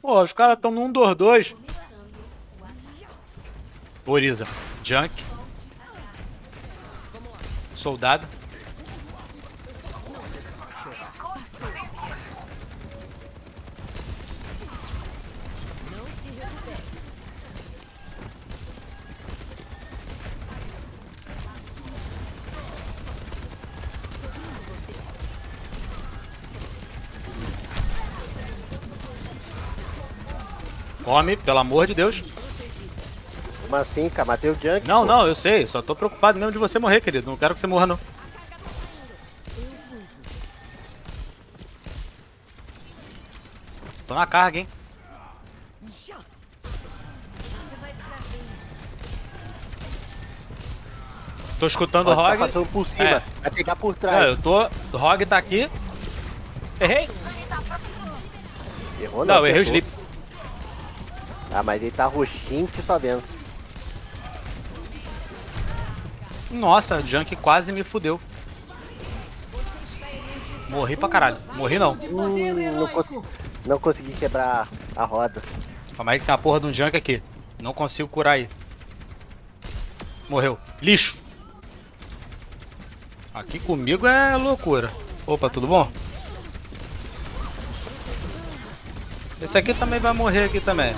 Pô, os caras tão num 2-2. Oriza. Junk. Soldado. Come, pelo amor de Deus. Como assim, cara? Matei o Junk. Não, pô. não, eu sei. Só tô preocupado mesmo de você morrer, querido. Não quero que você morra, não. Tô na carga, hein. Tô escutando o Ó, tá Rog. passando por cima. É. Vai pegar por É, trás. eu tô. O Rog tá aqui. Errei? Errou Não, eu errei o acertou. Ah, mas ele tá roxinho que só vendo. Nossa, o Junk quase me fudeu. Morri pra caralho. Morri não. Hum, não, cons- não consegui quebrar a roda. Calma aí que tem uma porra de um Junk aqui. Não consigo curar aí. Morreu. Lixo. Aqui comigo é loucura. Opa, tudo bom? Esse aqui também vai morrer aqui também.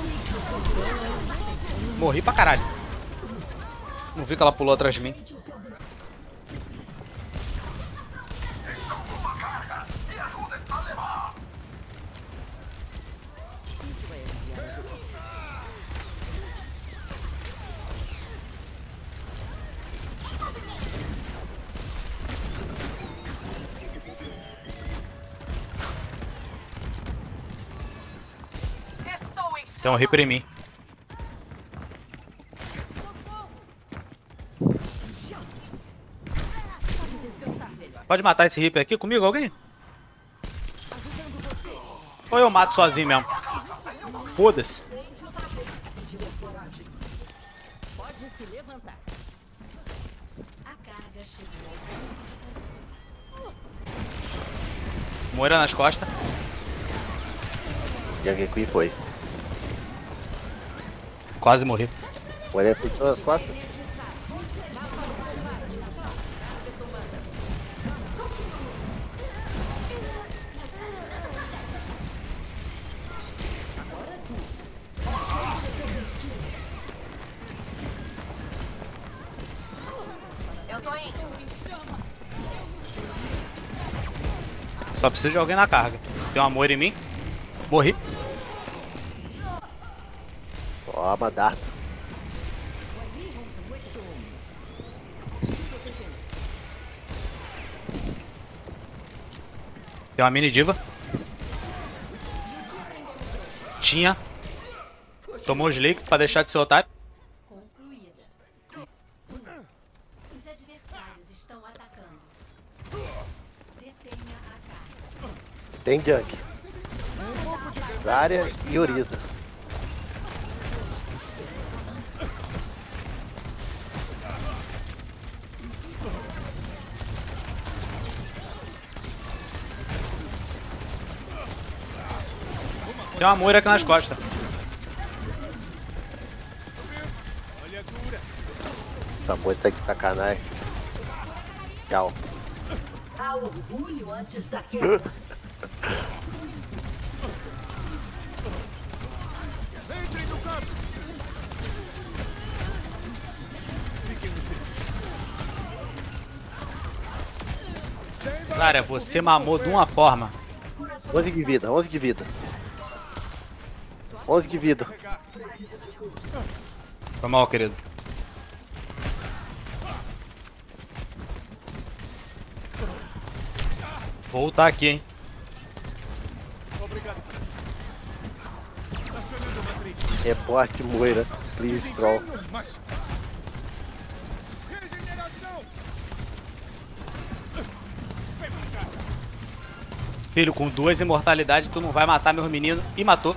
Morri pra caralho. Não vi que ela pulou atrás de mim. Tem um Reaper em mim. Pode matar esse Reaper aqui comigo, alguém? Ou eu mato sozinho mesmo? Foda-se. Moira nas costas. Junk aqui foi. Quase morri. Olha por suas costas. Só preciso de alguém na carga. Tem uma Moira em mim. Morri. Toma, Dardo. Tem uma mini diva. Tinha. Tomou o Slick pra deixar de ser otário. Concluída. Os adversários estão atacando. Detenha a carga. Tem Junk. Zarya e Oriza. Tem uma Moira aqui nas costas. Essa moça tá de sacanagem. Tchau. Há orgulho antes da queda. Zarya, você mamou de uma forma. 11 de vida, 11 de vida. 11 de vida. Foi mal, querido. Vou voltar aqui, hein. Reporte Moira. Please troll. Filho, com duas imortalidades tu não vai matar meus meninos. E matou.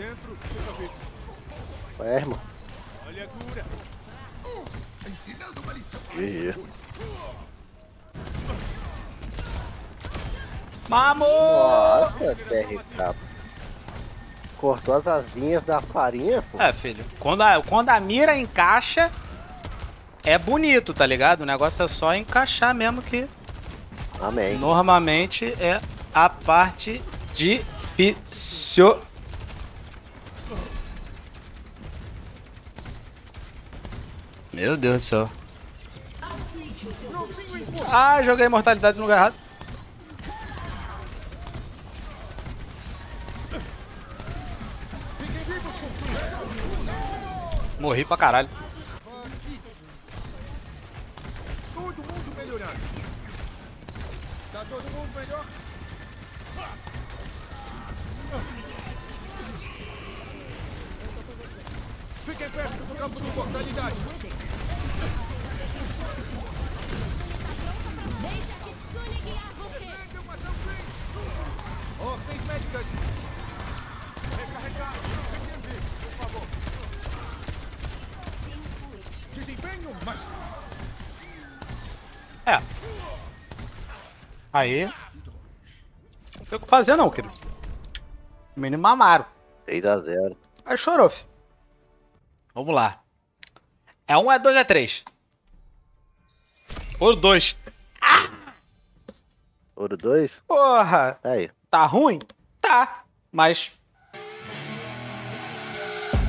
Hiper. Qual é, irmão? Ih, Vamos! Nossa, TRK. Cortou as asinhas da farinha, pô. É, filho. Quando a, quando a mira encaixa, é bonito, tá ligado? O negócio é só encaixar mesmo que Amém. normalmente é a parte difícil. Meu Deus do céu. Ah, joguei imortalidade no lugar errado. Morri pra caralho. Todo mundo melhorando. Tá todo mundo melhor? Fiquem perto do campo de imortalidade. É. Aí. Não tem o que fazer não, querido. Menino mamaram. 3 a 0 Aí chorou, fi. Vamos lá. É um, é dois, é três. Ou dois. Ouro 2? Porra. Aí. Tá ruim? Tá. Mas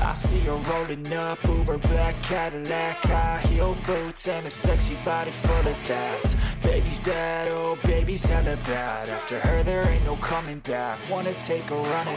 I see her rolling up, Uber black Cadillac, high heel boots and a sexy body full of tats. Baby's bad, oh baby's hella bad. After her there ain't no coming back. Wanna take a run at